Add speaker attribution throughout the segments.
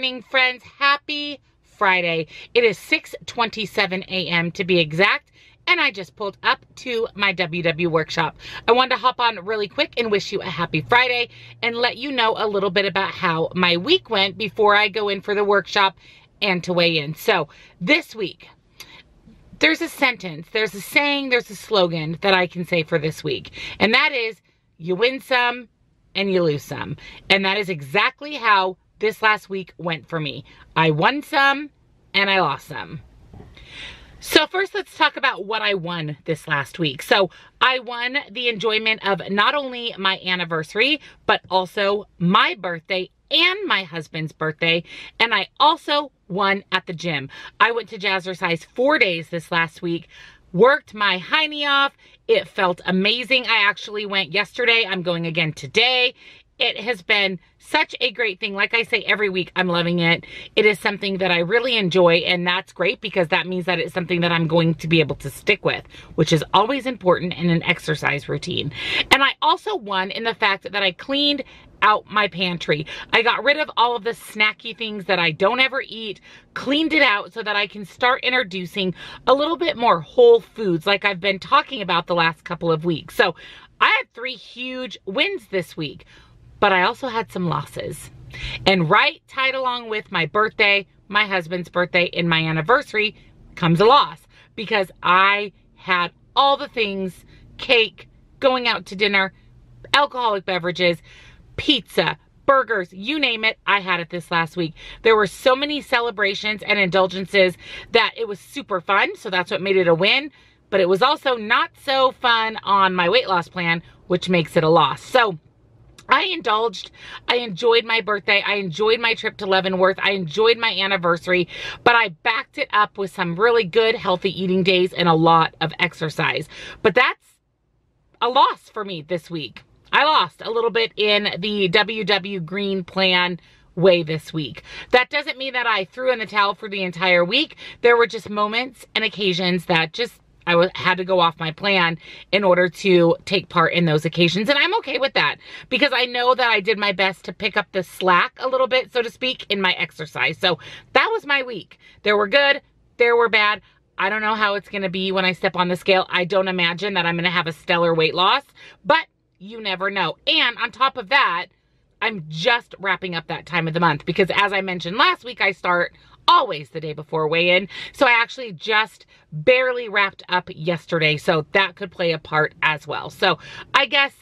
Speaker 1: morning, friends. Happy Friday. It is 6.27 a.m. to be exact, and I just pulled up to my WW workshop. I wanted to hop on really quick and wish you a happy Friday and let you know a little bit about how my week went before I go in for the workshop and to weigh in. So this week, there's a sentence, there's a saying, there's a slogan that I can say for this week, and that is, you win some and you lose some. And that is exactly how this last week went for me. I won some and I lost some. So first let's talk about what I won this last week. So I won the enjoyment of not only my anniversary, but also my birthday and my husband's birthday. And I also won at the gym. I went to Jazzercise four days this last week worked my hiney off. It felt amazing. I actually went yesterday. I'm going again today. It has been such a great thing. Like I say every week, I'm loving it. It is something that I really enjoy and that's great because that means that it's something that I'm going to be able to stick with, which is always important in an exercise routine. And I also won in the fact that I cleaned out my pantry. I got rid of all of the snacky things that I don't ever eat, cleaned it out so that I can start introducing a little bit more whole foods like I've been talking about the last couple of weeks. So I had three huge wins this week, but I also had some losses. And right tied along with my birthday, my husband's birthday, and my anniversary comes a loss because I had all the things, cake, going out to dinner, alcoholic beverages, pizza, burgers, you name it, I had it this last week. There were so many celebrations and indulgences that it was super fun, so that's what made it a win. But it was also not so fun on my weight loss plan, which makes it a loss. So I indulged. I enjoyed my birthday. I enjoyed my trip to Leavenworth. I enjoyed my anniversary, but I backed it up with some really good healthy eating days and a lot of exercise. But that's a loss for me this week. I lost a little bit in the WW Green plan way this week. That doesn't mean that I threw in the towel for the entire week. There were just moments and occasions that just I had to go off my plan in order to take part in those occasions. And I'm okay with that because I know that I did my best to pick up the slack a little bit, so to speak, in my exercise. So that was my week. There were good, there were bad. I don't know how it's going to be when I step on the scale. I don't imagine that I'm going to have a stellar weight loss, but you never know. And on top of that, I'm just wrapping up that time of the month because as I mentioned last week, I start always the day before weigh-in. So I actually just barely wrapped up yesterday. So that could play a part as well. So I guess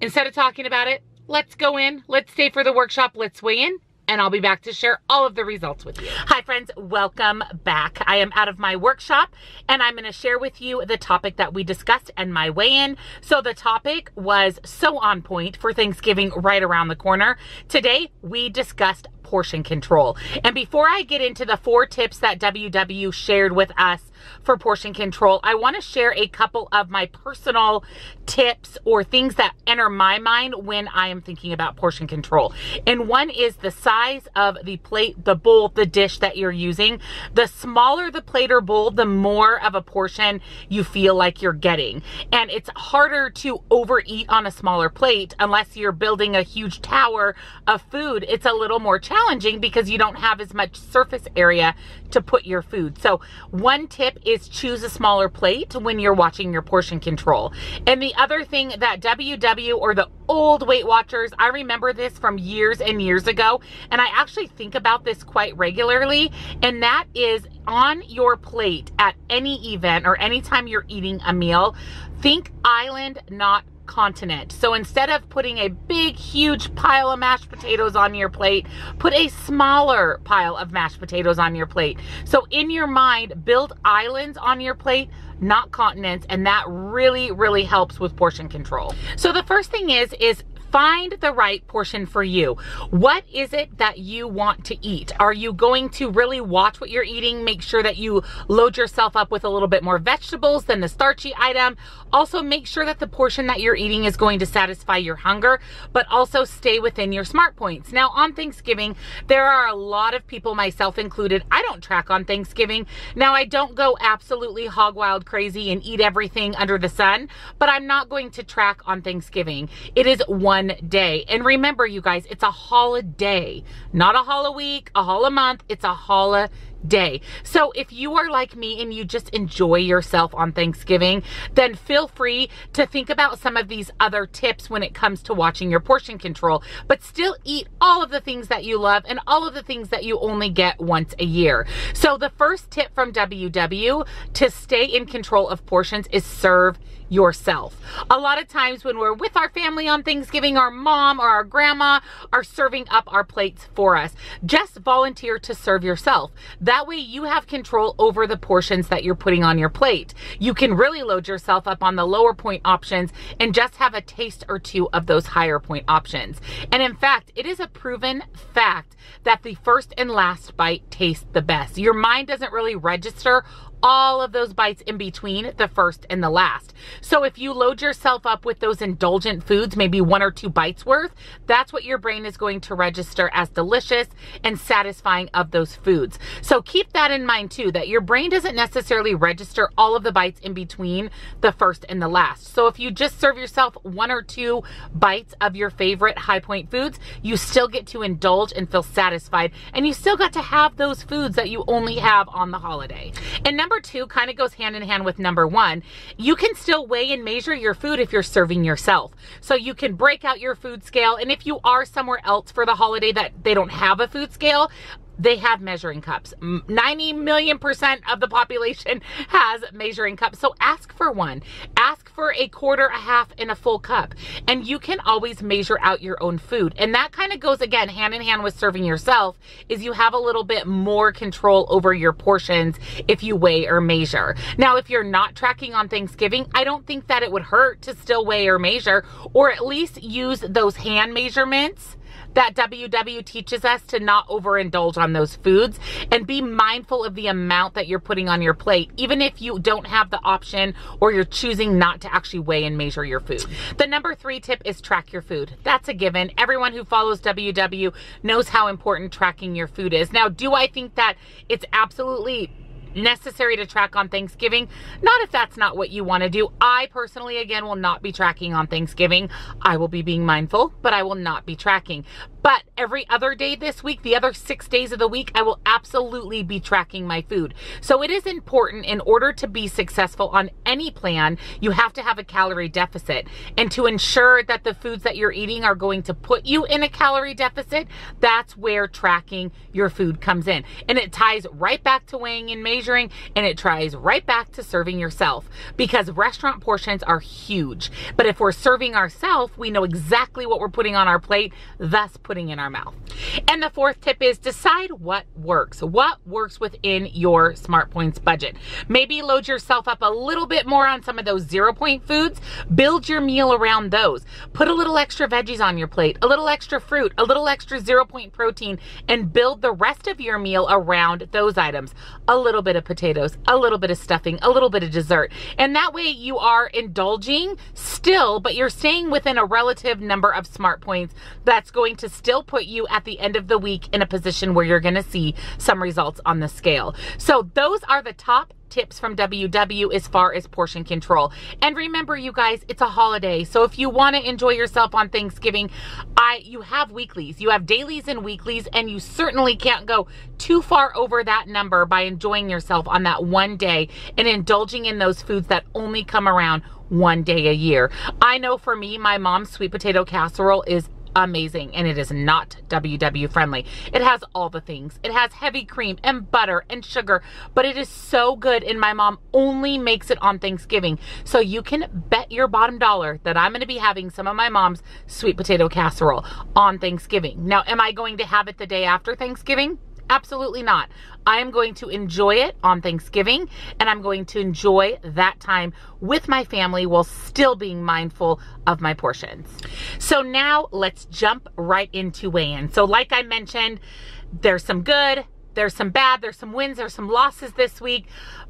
Speaker 1: instead of talking about it, let's go in, let's stay for the workshop, let's weigh in, and I'll be back to share all of the results with you. Hi friends, welcome back. I am out of my workshop and I'm gonna share with you the topic that we discussed and my weigh-in. So the topic was so on point for Thanksgiving right around the corner. Today, we discussed portion control. And before I get into the four tips that WW shared with us for portion control, I want to share a couple of my personal tips or things that enter my mind when I am thinking about portion control. And one is the size of the plate, the bowl, the dish that you're using. The smaller the plate or bowl, the more of a portion you feel like you're getting. And it's harder to overeat on a smaller plate unless you're building a huge tower of food. It's a little more challenging because you don't have as much surface area to put your food. So one tip is choose a smaller plate when you're watching your portion control. And the other thing that WW or the old Weight Watchers, I remember this from years and years ago, and I actually think about this quite regularly, and that is on your plate at any event or anytime you're eating a meal, think island, not continent. So instead of putting a big, huge pile of mashed potatoes on your plate, put a smaller pile of mashed potatoes on your plate. So in your mind, build islands on your plate, not continents, and that really, really helps with portion control. So the first thing is, is Find the right portion for you. What is it that you want to eat? Are you going to really watch what you're eating? Make sure that you load yourself up with a little bit more vegetables than the starchy item. Also, make sure that the portion that you're eating is going to satisfy your hunger, but also stay within your smart points. Now, on Thanksgiving, there are a lot of people, myself included, I don't track on Thanksgiving. Now, I don't go absolutely hog wild crazy and eat everything under the sun, but I'm not going to track on Thanksgiving. It is one one day. And remember, you guys, it's a holiday, not a hol a week, a hol a month. It's a holiday day. So if you are like me and you just enjoy yourself on Thanksgiving, then feel free to think about some of these other tips when it comes to watching your portion control, but still eat all of the things that you love and all of the things that you only get once a year. So the first tip from WW to stay in control of portions is serve yourself. A lot of times when we're with our family on Thanksgiving, our mom or our grandma are serving up our plates for us. Just volunteer to serve yourself. That way you have control over the portions that you're putting on your plate. You can really load yourself up on the lower point options and just have a taste or two of those higher point options. And in fact, it is a proven fact that the first and last bite tastes the best. Your mind doesn't really register all of those bites in between the first and the last. So if you load yourself up with those indulgent foods, maybe one or two bites worth, that's what your brain is going to register as delicious and satisfying of those foods. So keep that in mind too, that your brain doesn't necessarily register all of the bites in between the first and the last. So if you just serve yourself one or two bites of your favorite high point foods, you still get to indulge and feel satisfied and you still got to have those foods that you only have on the holiday. And number number two kind of goes hand in hand with number one. You can still weigh and measure your food if you're serving yourself. So you can break out your food scale. And if you are somewhere else for the holiday that they don't have a food scale, they have measuring cups. 90 million percent of the population has measuring cups. So ask for one. Ask for a quarter, a half, and a full cup. And you can always measure out your own food. And that kind of goes again hand in hand with serving yourself is you have a little bit more control over your portions if you weigh or measure. Now, if you're not tracking on Thanksgiving, I don't think that it would hurt to still weigh or measure or at least use those hand measurements that WW teaches us to not overindulge on those foods and be mindful of the amount that you're putting on your plate, even if you don't have the option or you're choosing not to actually weigh and measure your food. The number three tip is track your food. That's a given. Everyone who follows WW knows how important tracking your food is. Now, do I think that it's absolutely necessary to track on Thanksgiving. Not if that's not what you want to do. I personally, again, will not be tracking on Thanksgiving. I will be being mindful, but I will not be tracking. But every other day this week, the other six days of the week, I will absolutely be tracking my food. So it is important in order to be successful on any plan, you have to have a calorie deficit. And to ensure that the foods that you're eating are going to put you in a calorie deficit, that's where tracking your food comes in. And it ties right back to weighing and measuring, and it ties right back to serving yourself because restaurant portions are huge. But if we're serving ourselves, we know exactly what we're putting on our plate, thus putting in our mouth. And the fourth tip is decide what works. What works within your Smart Points budget. Maybe load yourself up a little bit more on some of those zero point foods. Build your meal around those. Put a little extra veggies on your plate, a little extra fruit, a little extra zero point protein, and build the rest of your meal around those items. A little bit of potatoes, a little bit of stuffing, a little bit of dessert. And that way you are indulging still, but you're staying within a relative number of Smart Points that's going to still put you at the end of the week in a position where you're going to see some results on the scale. So those are the top tips from WW as far as portion control. And remember you guys, it's a holiday. So if you want to enjoy yourself on Thanksgiving, I you have weeklies. You have dailies and weeklies and you certainly can't go too far over that number by enjoying yourself on that one day and indulging in those foods that only come around one day a year. I know for me, my mom's sweet potato casserole is amazing and it is not WW friendly. It has all the things. It has heavy cream and butter and sugar, but it is so good and my mom only makes it on Thanksgiving. So you can bet your bottom dollar that I'm going to be having some of my mom's sweet potato casserole on Thanksgiving. Now, am I going to have it the day after Thanksgiving? Absolutely not. I am going to enjoy it on Thanksgiving and I'm going to enjoy that time with my family while still being mindful of my portions. So now let's jump right into weigh-in. So like I mentioned, there's some good, there's some bad, there's some wins, there's some losses this week,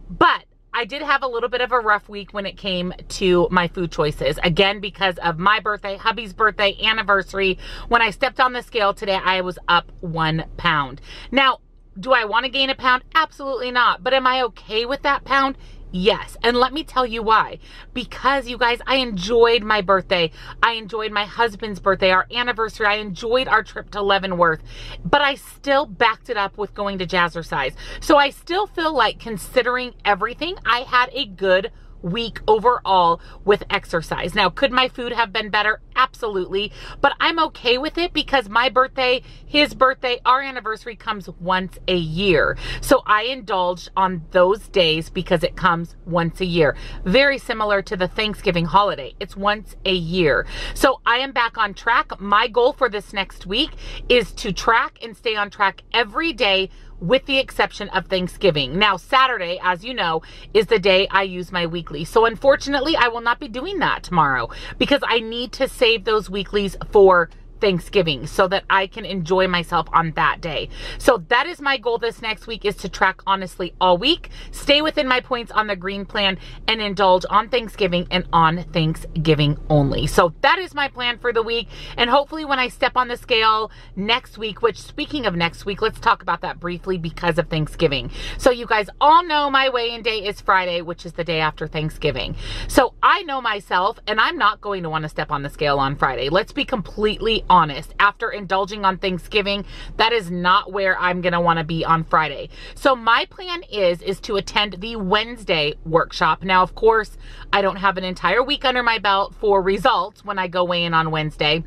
Speaker 1: but I did have a little bit of a rough week when it came to my food choices. Again, because of my birthday, hubby's birthday, anniversary. When I stepped on the scale today, I was up one pound. Now, do I want to gain a pound? Absolutely not. But am I okay with that pound? Yes. And let me tell you why. Because you guys, I enjoyed my birthday. I enjoyed my husband's birthday, our anniversary. I enjoyed our trip to Leavenworth, but I still backed it up with going to Jazzercise. So I still feel like considering everything, I had a good week overall with exercise. Now, could my food have been better? Absolutely. But I'm okay with it because my birthday, his birthday, our anniversary comes once a year. So I indulged on those days because it comes once a year. Very similar to the Thanksgiving holiday. It's once a year. So I am back on track. My goal for this next week is to track and stay on track every day with the exception of Thanksgiving. Now, Saturday, as you know, is the day I use my weekly. So unfortunately, I will not be doing that tomorrow because I need to save those weeklies for Thanksgiving so that I can enjoy myself on that day. So that is my goal this next week is to track honestly all week, stay within my points on the green plan and indulge on Thanksgiving and on Thanksgiving only. So that is my plan for the week. And hopefully when I step on the scale next week, which speaking of next week, let's talk about that briefly because of Thanksgiving. So you guys all know my weigh-in day is Friday, which is the day after Thanksgiving. So I know myself and I'm not going to want to step on the scale on Friday. Let's be completely honest, after indulging on Thanksgiving, that is not where I'm going to want to be on Friday. So my plan is, is to attend the Wednesday workshop. Now, of course, I don't have an entire week under my belt for results when I go weigh in on Wednesday.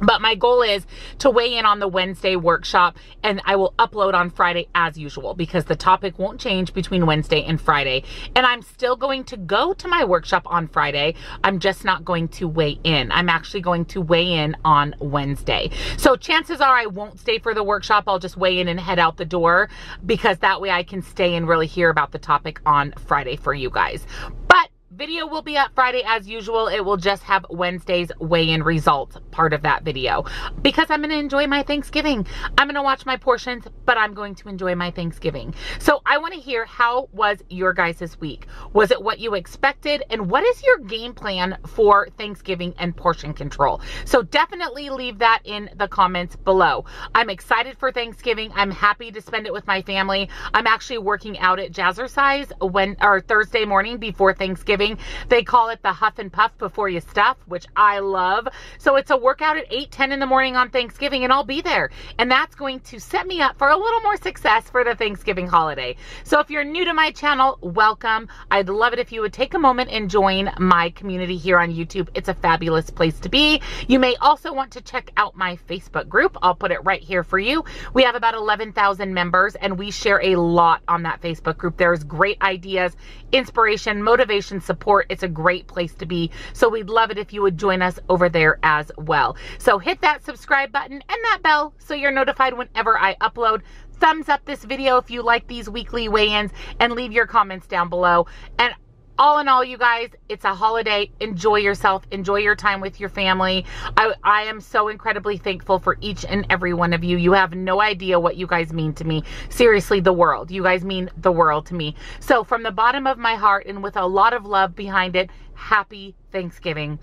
Speaker 1: But my goal is to weigh in on the Wednesday workshop and I will upload on Friday as usual because the topic won't change between Wednesday and Friday. And I'm still going to go to my workshop on Friday. I'm just not going to weigh in. I'm actually going to weigh in on Wednesday. So chances are I won't stay for the workshop. I'll just weigh in and head out the door because that way I can stay and really hear about the topic on Friday for you guys. But Video will be up Friday as usual. It will just have Wednesday's weigh-in results part of that video because I'm going to enjoy my Thanksgiving. I'm going to watch my portions, but I'm going to enjoy my Thanksgiving. So I want to hear how was your guys' this week? Was it what you expected? And what is your game plan for Thanksgiving and portion control? So definitely leave that in the comments below. I'm excited for Thanksgiving. I'm happy to spend it with my family. I'm actually working out at Jazzercise when or Thursday morning before Thanksgiving They call it the huff and puff before you stuff, which I love. So it's a workout at 8, 10 in the morning on Thanksgiving and I'll be there. And that's going to set me up for a little more success for the Thanksgiving holiday. So if you're new to my channel, welcome. I'd love it if you would take a moment and join my community here on YouTube. It's a fabulous place to be. You may also want to check out my Facebook group. I'll put it right here for you. We have about 11,000 members and we share a lot on that Facebook group. There's great ideas, inspiration, motivation, support support. It's a great place to be. So we'd love it if you would join us over there as well. So hit that subscribe button and that bell so you're notified whenever I upload thumbs up this video if you like these weekly weigh-ins and leave your comments down below. And all in all, you guys, it's a holiday. Enjoy yourself. Enjoy your time with your family. I, I am so incredibly thankful for each and every one of you. You have no idea what you guys mean to me. Seriously, the world. You guys mean the world to me. So from the bottom of my heart and with a lot of love behind it, happy Thanksgiving.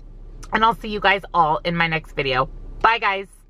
Speaker 1: And I'll see you guys all in my next video. Bye, guys.